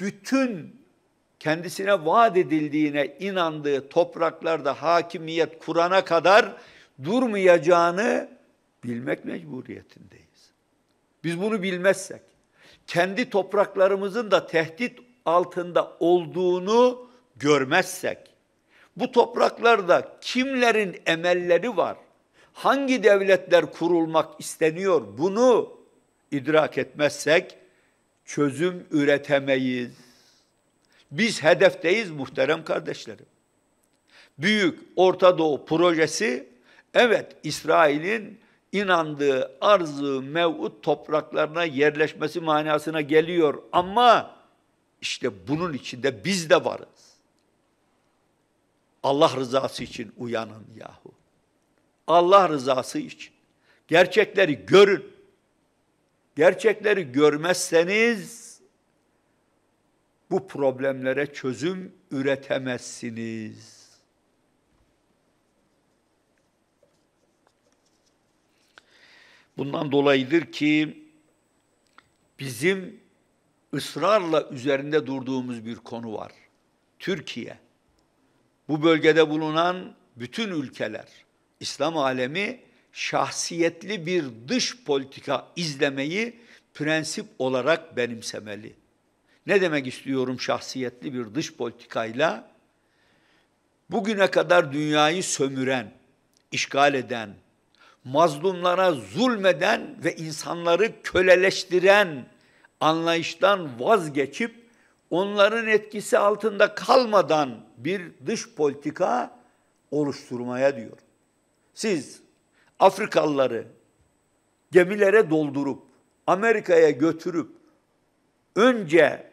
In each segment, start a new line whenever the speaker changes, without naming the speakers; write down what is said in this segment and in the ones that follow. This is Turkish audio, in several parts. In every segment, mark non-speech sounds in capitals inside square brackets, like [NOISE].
bütün kendisine vaat edildiğine inandığı topraklarda hakimiyet kurana kadar durmayacağını bilmek mecburiyetindeyiz. Biz bunu bilmezsek, kendi topraklarımızın da tehdit altında olduğunu görmezsek, bu topraklarda kimlerin emelleri var, hangi devletler kurulmak isteniyor bunu idrak etmezsek çözüm üretemeyiz. Biz hedefteyiz muhterem kardeşlerim. Büyük Orta Doğu projesi evet İsrail'in inandığı arzı mevut topraklarına yerleşmesi manasına geliyor ama işte bunun içinde biz de varız. Allah rızası için uyanın yahu. Allah rızası için. Gerçekleri görün. Gerçekleri görmezseniz bu problemlere çözüm üretemezsiniz. Bundan dolayıdır ki bizim ısrarla üzerinde durduğumuz bir konu var. Türkiye. Bu bölgede bulunan bütün ülkeler, İslam alemi şahsiyetli bir dış politika izlemeyi prensip olarak benimsemeli. Ne demek istiyorum şahsiyetli bir dış politikayla? Bugüne kadar dünyayı sömüren, işgal eden, mazlumlara zulmeden ve insanları köleleştiren anlayıştan vazgeçip onların etkisi altında kalmadan bir dış politika oluşturmaya diyor. Siz Afrikalıları gemilere doldurup Amerika'ya götürüp önce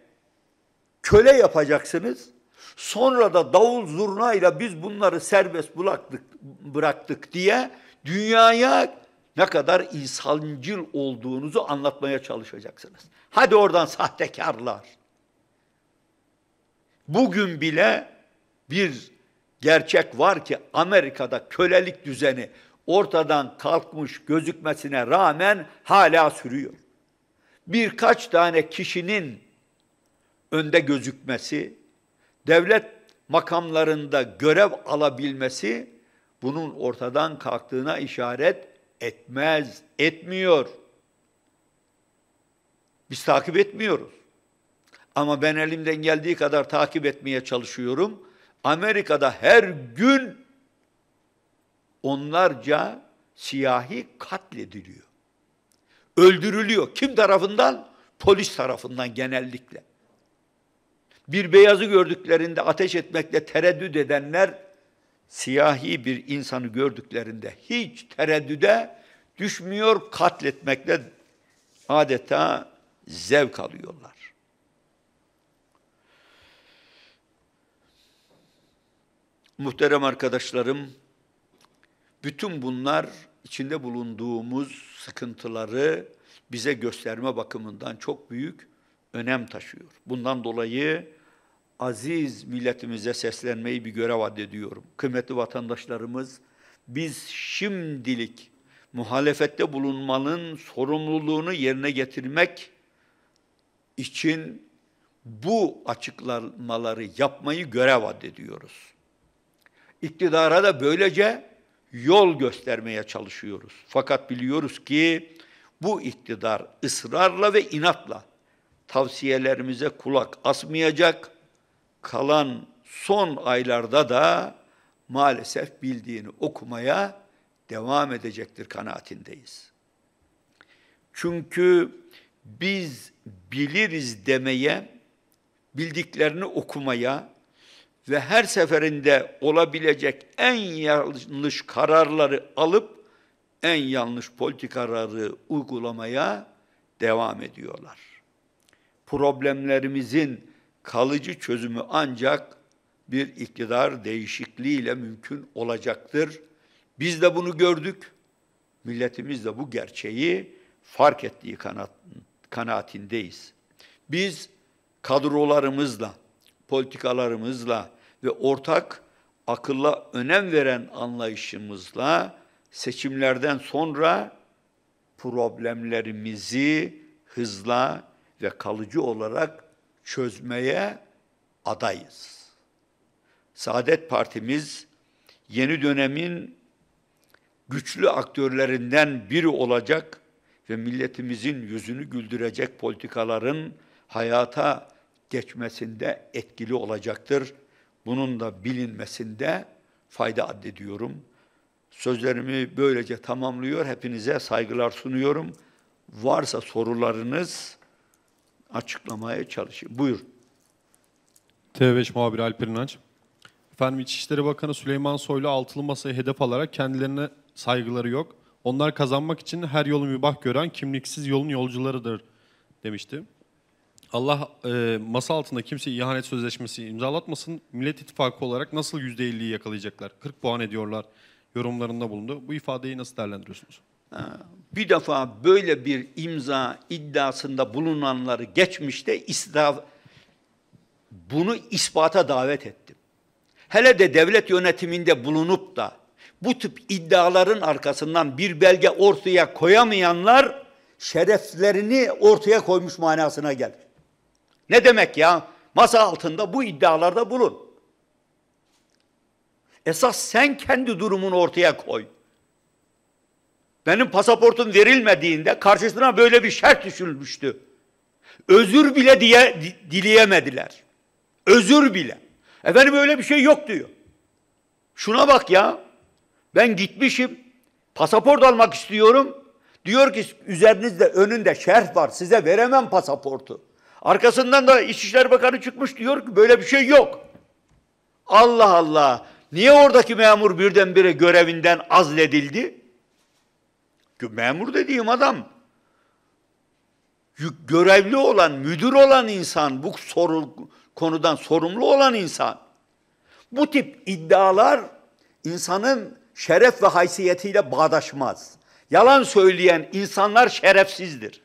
köle yapacaksınız. Sonra da davul zurnayla biz bunları serbest bıraktık, bıraktık diye dünyaya ne kadar insancıl olduğunuzu anlatmaya çalışacaksınız. Hadi oradan sahtekarlar. Bugün bile bir gerçek var ki Amerika'da kölelik düzeni ortadan kalkmış gözükmesine rağmen hala sürüyor. Birkaç tane kişinin önde gözükmesi, devlet makamlarında görev alabilmesi bunun ortadan kalktığına işaret etmez, etmiyor. Biz takip etmiyoruz. Ama ben elimden geldiği kadar takip etmeye çalışıyorum. Amerika'da her gün onlarca siyahi katlediliyor. Öldürülüyor. Kim tarafından? Polis tarafından genellikle. Bir beyazı gördüklerinde ateş etmekle tereddüt edenler siyahi bir insanı gördüklerinde hiç tereddüde düşmüyor, katletmekle adeta zevk alıyorlar. Muhterem arkadaşlarım, bütün bunlar içinde bulunduğumuz sıkıntıları bize gösterme bakımından çok büyük önem taşıyor. Bundan dolayı aziz milletimize seslenmeyi bir görev addediyorum. Kıymetli vatandaşlarımız, biz şimdilik muhalefette bulunmanın sorumluluğunu yerine getirmek için bu açıklamaları yapmayı görev addediyoruz. İktidara da böylece yol göstermeye çalışıyoruz. Fakat biliyoruz ki bu iktidar ısrarla ve inatla tavsiyelerimize kulak asmayacak. Kalan son aylarda da maalesef bildiğini okumaya devam edecektir kanaatindeyiz. Çünkü biz biliriz demeye, bildiklerini okumaya, ve her seferinde olabilecek en yanlış kararları alıp en yanlış politikaları uygulamaya devam ediyorlar. Problemlerimizin kalıcı çözümü ancak bir iktidar değişikliğiyle mümkün olacaktır. Biz de bunu gördük. Milletimiz de bu gerçeği fark ettiği kanaat, kanaatindeyiz. Biz kadrolarımızla, politikalarımızla ve ortak akılla önem veren anlayışımızla seçimlerden sonra problemlerimizi hızla ve kalıcı olarak çözmeye adayız. Saadet Partimiz yeni dönemin güçlü aktörlerinden biri olacak ve milletimizin yüzünü güldürecek politikaların hayata geçmesinde etkili olacaktır. Bunun da bilinmesinde fayda addediyorum. Sözlerimi böylece tamamlıyor. Hepinize saygılar sunuyorum. Varsa sorularınız açıklamaya çalışayım. Buyur.
TV5 muhabiri Alper İnanç. Efendim İçişleri Bakanı Süleyman Soylu altılı masayı hedef alarak kendilerine saygıları yok. Onlar kazanmak için her yolu mübah gören kimliksiz yolun yolcularıdır demişti. Allah e, masa altında kimse ihanet sözleşmesi imzalatmasın. Millet İttifakı olarak nasıl %50'yi yakalayacaklar? 40 puan ediyorlar yorumlarında bulundu. Bu ifadeyi nasıl değerlendiriyorsunuz?
Bir defa böyle bir imza iddiasında bulunanları geçmişte istif bunu ispata davet ettim. Hele de devlet yönetiminde bulunup da bu tip iddiaların arkasından bir belge ortaya koyamayanlar şereflerini ortaya koymuş manasına gelir. Ne demek ya? Masa altında bu iddialarda bulun. Esas sen kendi durumunu ortaya koy. Benim pasaportum verilmediğinde karşısına böyle bir şart düşülmüştü. Özür bile diye dileyemediler. Özür bile. Efendim öyle bir şey yok diyor. Şuna bak ya. Ben gitmişim. Pasaport almak istiyorum. Diyor ki üzerinizde önünde şerh var. Size veremem pasaportu. Arkasından da İçişleri Bakanı çıkmış diyor ki böyle bir şey yok. Allah Allah. Niye oradaki memur birdenbire görevinden azledildi? Memur dediğim adam görevli olan, müdür olan insan, bu soru, konudan sorumlu olan insan. Bu tip iddialar insanın şeref ve haysiyetiyle bağdaşmaz. Yalan söyleyen insanlar şerefsizdir.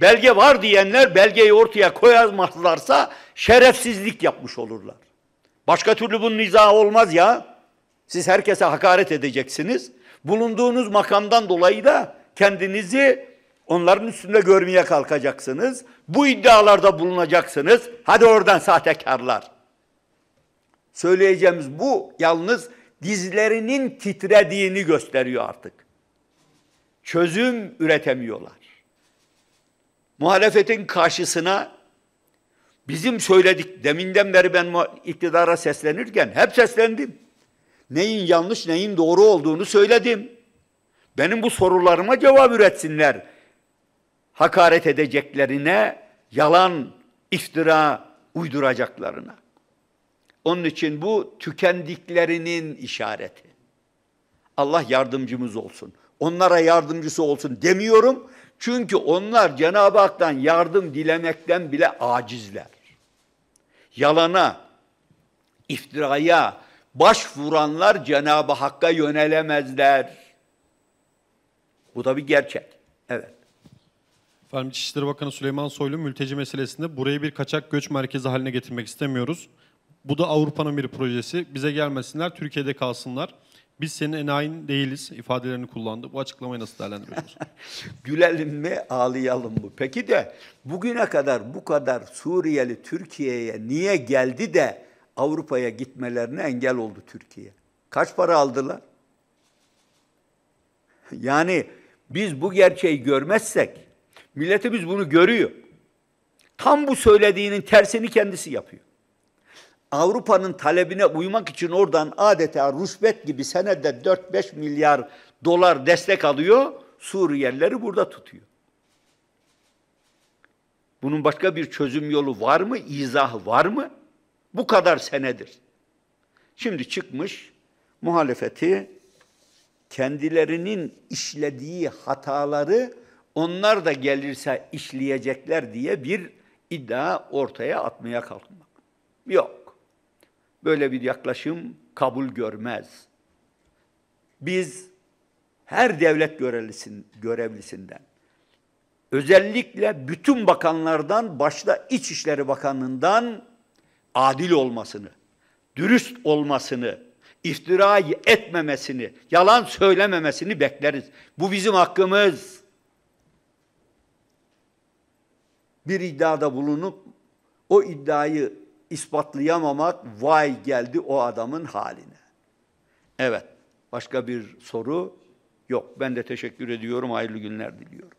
Belge var diyenler belgeyi ortaya koyamazlarsa şerefsizlik yapmış olurlar. Başka türlü bunun izahı olmaz ya. Siz herkese hakaret edeceksiniz. Bulunduğunuz makamdan dolayı da kendinizi onların üstünde görmeye kalkacaksınız. Bu iddialarda bulunacaksınız. Hadi oradan sahtekarlar. Söyleyeceğimiz bu yalnız dizlerinin titrediğini gösteriyor artık. Çözüm üretemiyorlar. Muhalefetin karşısına bizim söyledik, deminden beri ben iktidara seslenirken hep seslendim. Neyin yanlış, neyin doğru olduğunu söyledim. Benim bu sorularıma cevap üretsinler. Hakaret edeceklerine, yalan, iftira uyduracaklarına. Onun için bu tükendiklerinin işareti. Allah yardımcımız olsun. Onlara yardımcısı olsun demiyorum. Çünkü onlar Cenab-ı Hak'tan yardım dilemekten bile acizler. Yalana, iftiraya başvuranlar Cenab-ı Hakk'a yönelemezler. Bu da bir gerçek. Evet.
Efendim İçişleri Bakanı Süleyman Soylu mülteci meselesinde burayı bir kaçak göç merkezi haline getirmek istemiyoruz. Bu da Avrupa'nın bir projesi. Bize gelmesinler, Türkiye'de kalsınlar. Biz senin enayin değiliz ifadelerini kullandı. Bu açıklamayı nasıl değerlendiriyorsunuz? [LAUGHS]
Gülelim mi, ağlayalım mı? Peki de bugüne kadar bu kadar Suriyeli Türkiye'ye niye geldi de Avrupa'ya gitmelerine engel oldu Türkiye? Kaç para aldılar? [LAUGHS] Yani biz bu gerçeği görmezsek, milletimiz bunu görüyor. Tam bu söylediğinin tersini kendisi yapıyor. Avrupa'nın talebine uymak için oradan adeta rüşvet gibi senede 4-5 milyar dolar destek alıyor, Suriyelileri burada tutuyor. Bunun başka bir çözüm yolu var mı? İzahı var mı? Bu kadar senedir. Şimdi çıkmış muhalefeti kendilerinin işlediği hataları onlar da gelirse işleyecekler diye bir iddia ortaya atmaya kalkmak. Yok. Böyle bir yaklaşım kabul görmez. Biz her devlet görevlisin, görevlisinden, özellikle bütün bakanlardan, başta İçişleri Bakanlığından adil olmasını, dürüst olmasını, iftira etmemesini, yalan söylememesini bekleriz. Bu bizim hakkımız. bir iddiada bulunup o iddiayı ispatlayamamak vay geldi o adamın haline. Evet. Başka bir soru yok. Ben de teşekkür ediyorum. Hayırlı günler diliyorum.